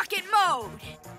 rocket mode!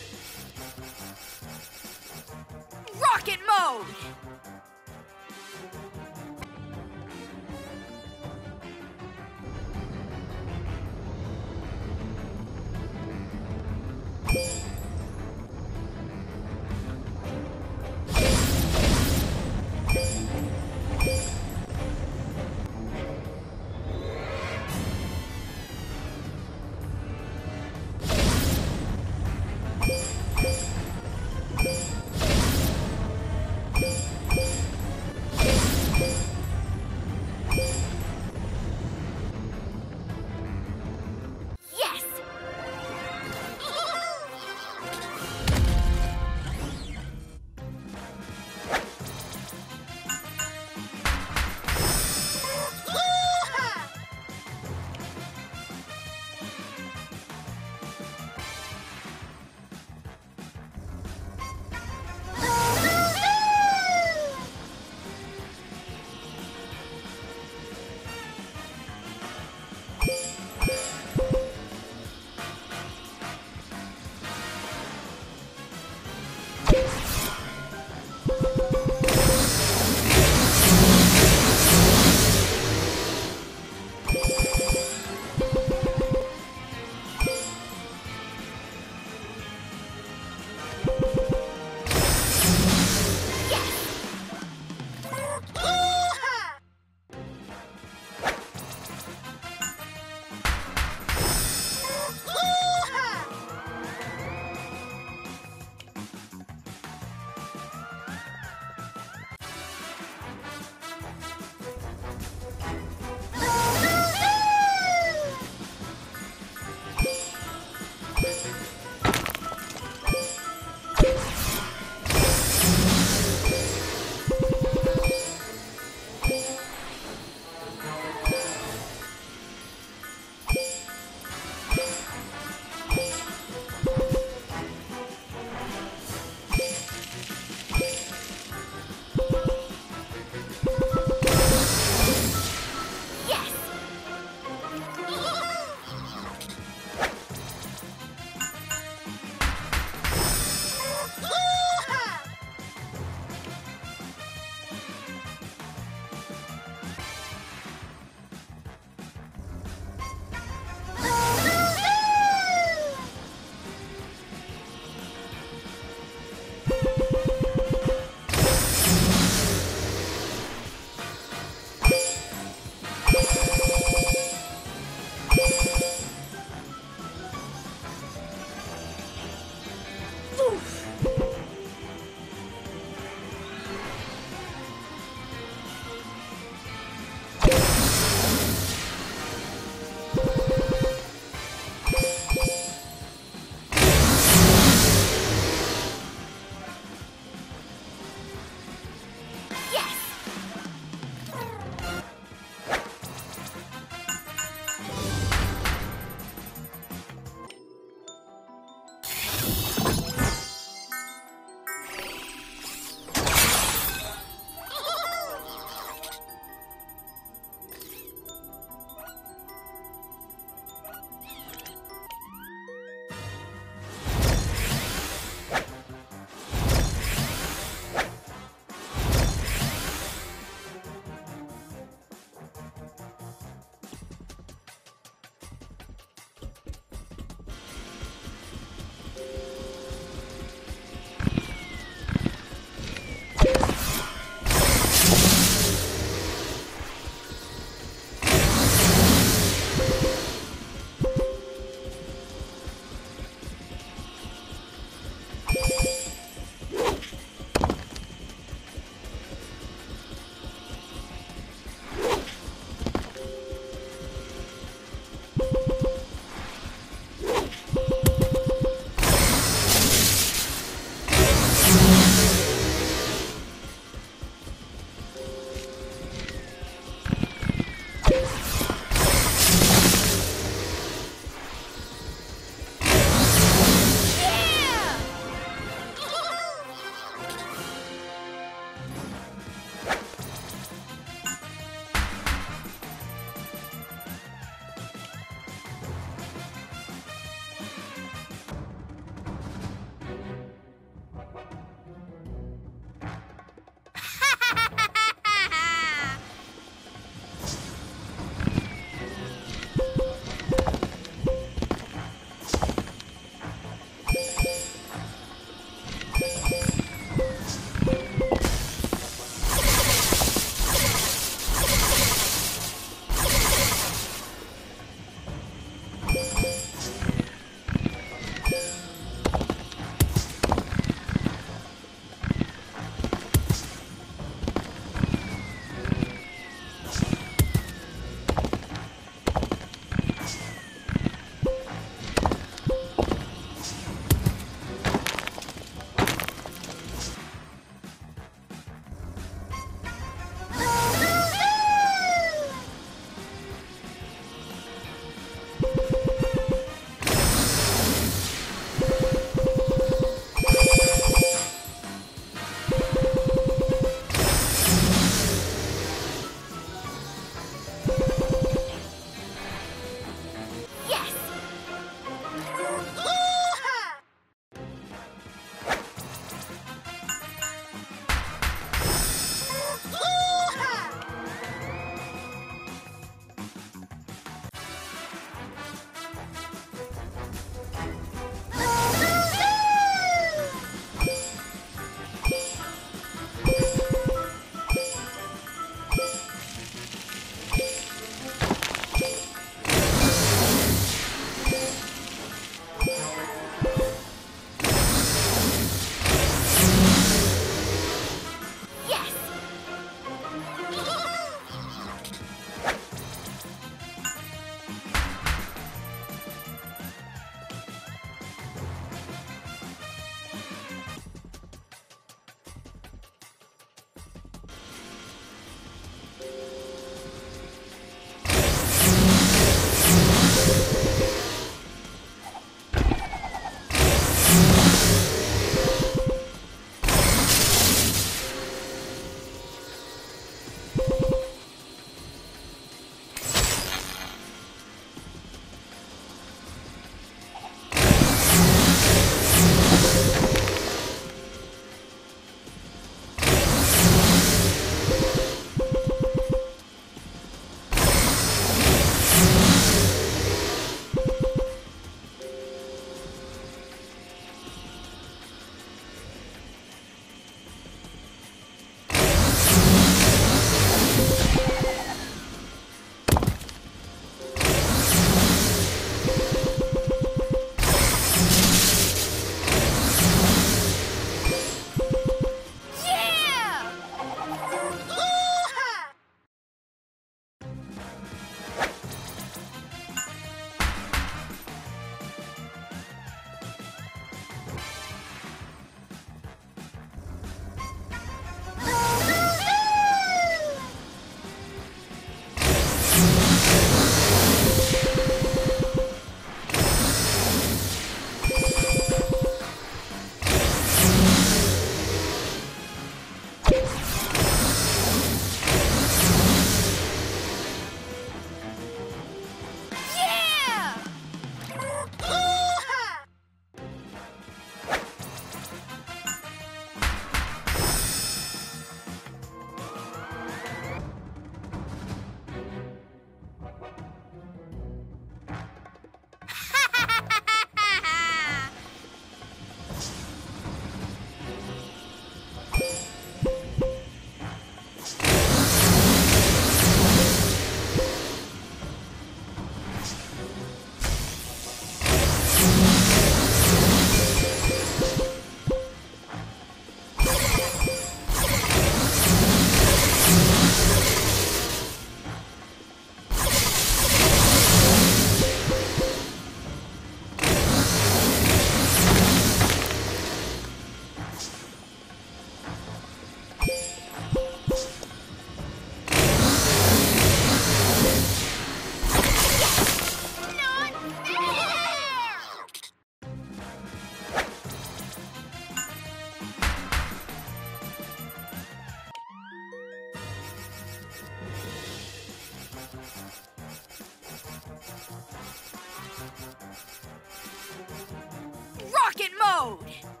road!